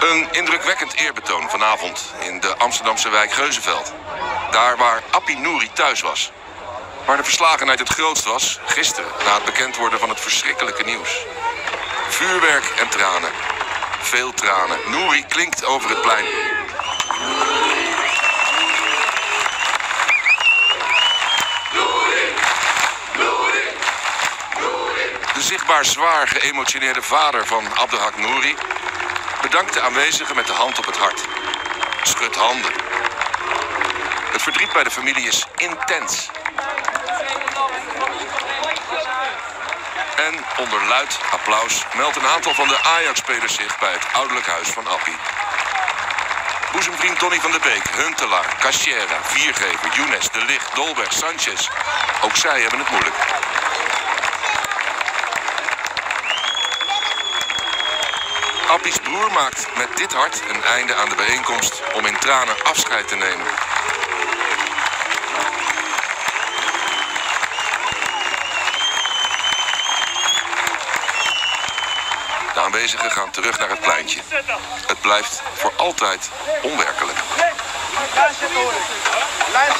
Een indrukwekkend eerbetoon vanavond in de Amsterdamse wijk Geuzenveld. Daar waar Appie Nouri thuis was. Waar de verslagenheid het grootst was, gisteren, na het bekend worden van het verschrikkelijke nieuws. Vuurwerk en tranen. Veel tranen. Nouri klinkt over het plein. De zichtbaar zwaar geëmotioneerde vader van Abdelhak Nouri bedankt de aanwezigen met de hand op het hart. Schud handen. Het verdriet bij de familie is intens. En onder luid applaus meldt een aantal van de Ajax-spelers zich bij het ouderlijk huis van Appie. Boezemvriend Donny van der Beek, Huntelaar, Cachera, Viergever, Younes, De Licht, Dolberg, Sanchez. Ook zij hebben het moeilijk. Appie's broer maakt met dit hart een einde aan de bijeenkomst om in tranen afscheid te nemen. De aanwezigen gaan terug naar het pleintje. Het blijft voor altijd onwerkelijk. Lijn